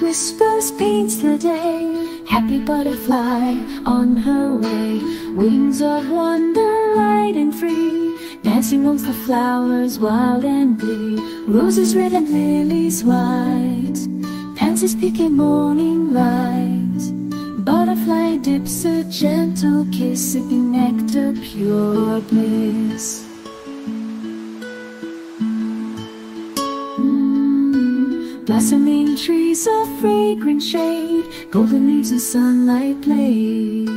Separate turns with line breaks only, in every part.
whispers paints the day. Happy butterfly on her way. Wings of wonder, light and free. Dancing amongst the flowers, wild and glee. Roses red and lilies white. Pansies picking morning light. Butterfly dips a gentle kiss, sipping nectar, pure bliss. Blossoming trees of fragrant shade, golden leaves of sunlight played.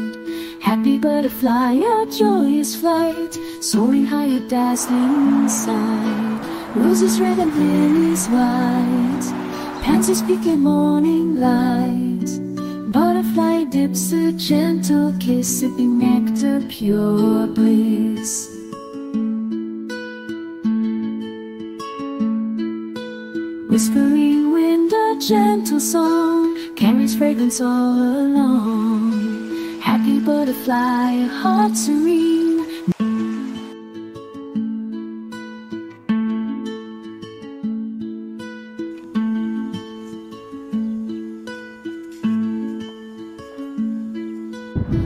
Happy butterfly, a joyous flight, soaring high, a dazzling sight. Roses red and lilies white, pansies in morning light. Butterfly dips a gentle kiss, sipping nectar, pure bliss. Whispering gentle song carries fragrance all along. Happy butterfly, heart serene.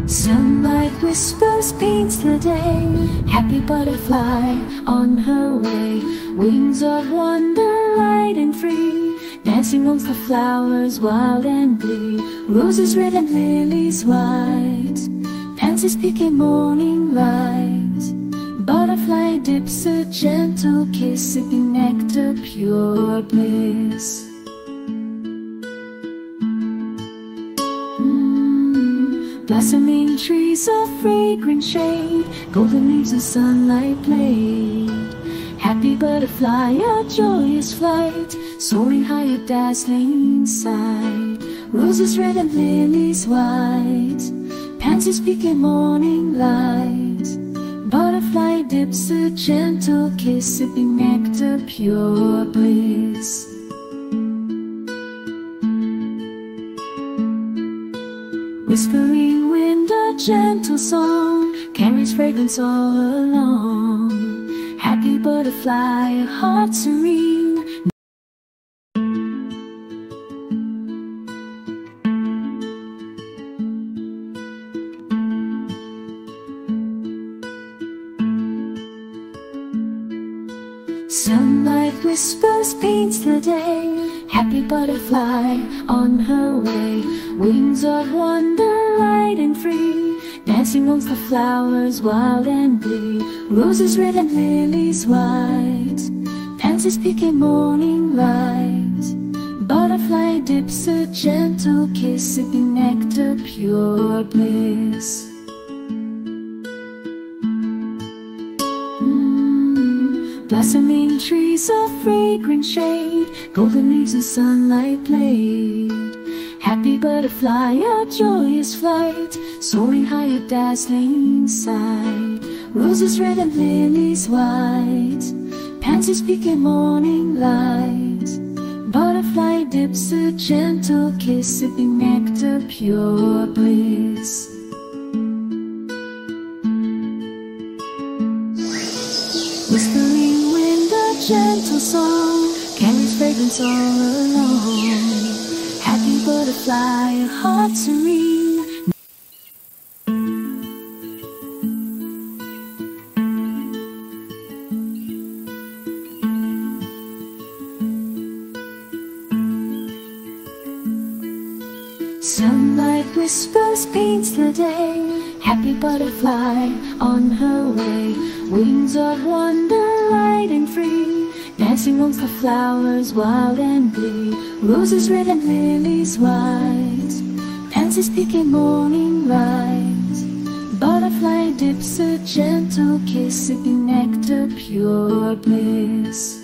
Sunlight whispers paints the day. Happy butterfly on her way. Wings of wonder, light and free. Dancing amongst the flowers, wild and blue Roses red and lilies white. Pansies picking morning light. Butterfly dips a gentle kiss, sipping nectar, pure bliss. Mm, Blossoming trees of fragrant shade, golden leaves of sunlight played. Happy butterfly, a joyous flight, soaring high, a dazzling sight. Roses red and lilies white, pansies picking morning light. Butterfly dips a gentle kiss, sipping nectar, pure bliss. Whispering wind, a gentle song carries fragrance all along. Happy butterfly, a heart serene. Sunlight whispers paints the day. Happy butterfly on her way. Wings of wonder, light and free. Dancing amongst the flowers, wild and glee. Roses red and lilies white. Pansies picking morning light. Butterfly dips a gentle kiss, sipping nectar, pure bliss. Blossoming trees of fragrant shade, golden leaves of sunlight played. Happy butterfly, a joyous flight, soaring high, a dazzling sight. Roses red and lilies white, pansies picking morning light. Butterfly dips a gentle kiss, sipping nectar, pure bliss. Gentle song carries fragrance all along. Happy butterfly, a heart serene. Sunlight whispers paints the day. Happy butterfly on her way. Wings of wonder, light and free. Dancing amongst the flowers, wild and blue, Roses red and lilies white. Pansies picking morning light. Butterfly dips a gentle kiss, sipping nectar, pure bliss.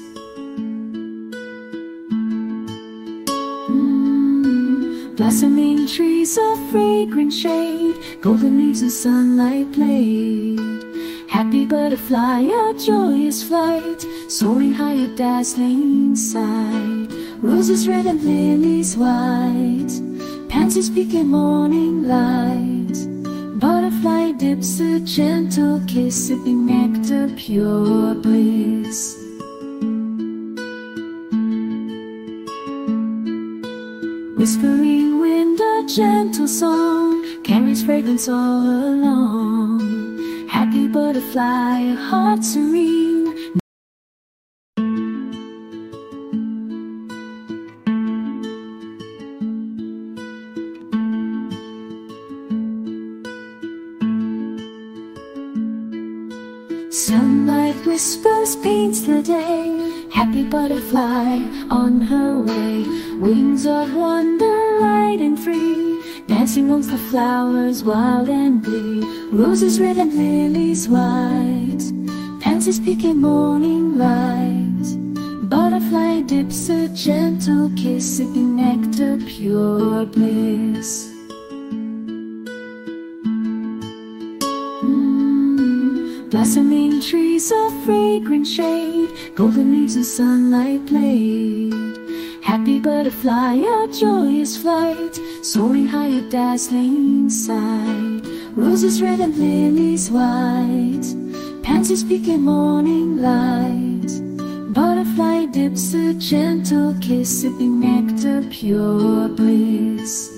Mm, Blossoming trees of fragrant shade, golden leaves of sunlight played. Happy butterfly, a joyous flight, soaring high, a dazzling sight. Roses red and lilies white, pansies picking morning light. Butterfly dips a gentle kiss, sipping nectar, pure bliss. whispering wind, a gentle song carries fragrance all along. Butterfly, heart serene. Sunlight whispers paints the day. Happy butterfly on her way. Wings of wonder light and free Dancing amongst the flowers wild and blue, Roses red and lilies white. Pansies picking morning light. Butterfly dips a gentle kiss Sipping nectar pure bliss. Mm-hmm. Blossoming trees of fragrant shade, golden leaves of sunlight played. Happy mm. butterfly, a joyous flight, soaring high, a dazzling sight. Roses red and lilies white, pansies peek in morning light. Butterfly dips a gentle kiss, sipping nectar, pure bliss.